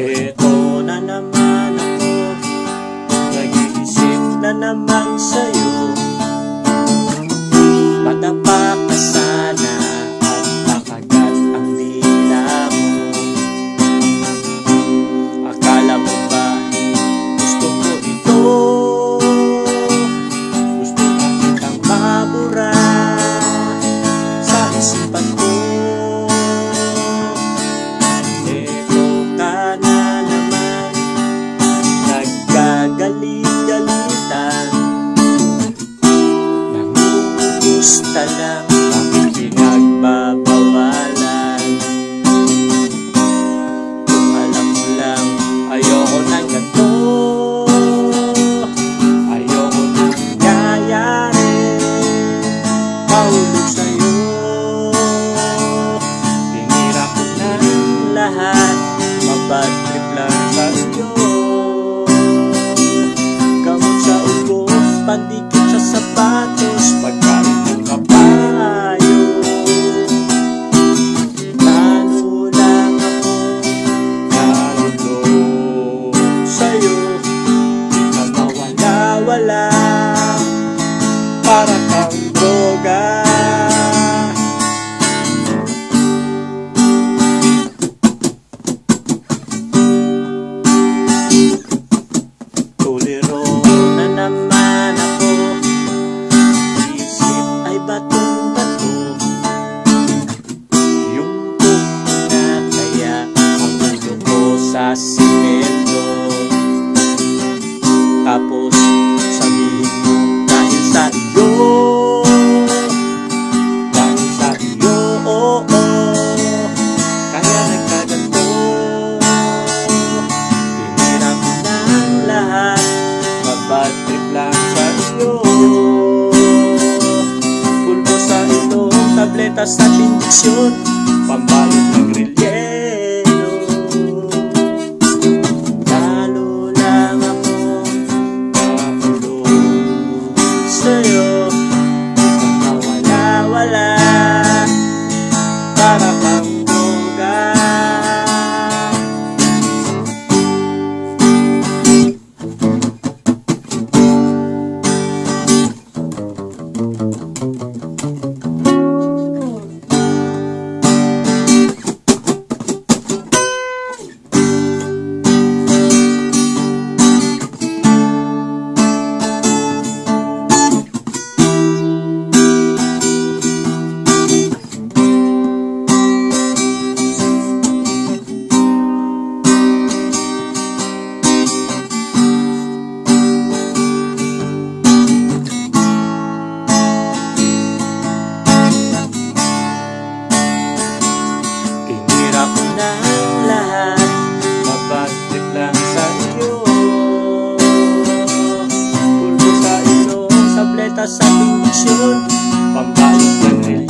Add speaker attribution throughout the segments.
Speaker 1: Ito na naman ako Nag-iisip na naman sa'yo. Tapos sabihin mo dahil sa iyo Dahil sa iyo, oo, oh, oh, kaya nagkaganto. Pinira ko ng lahat, mabad trip lang sa iyo Pulpo sa ito, tabletas at injeksyon Pambalot ng relax para sa picture I'm relief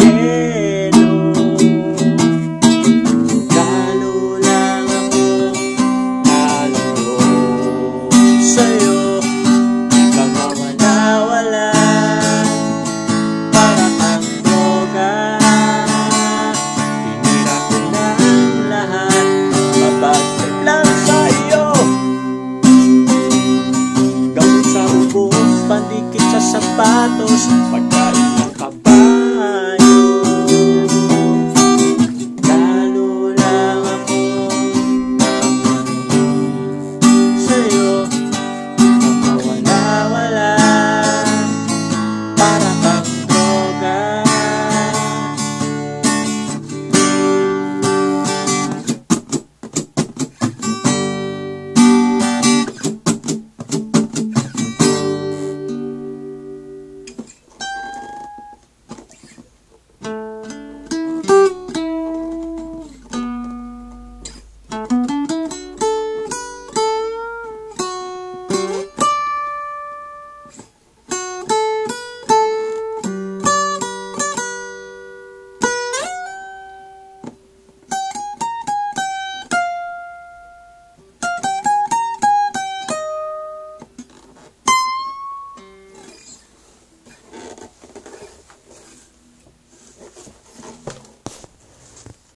Speaker 1: zapatos.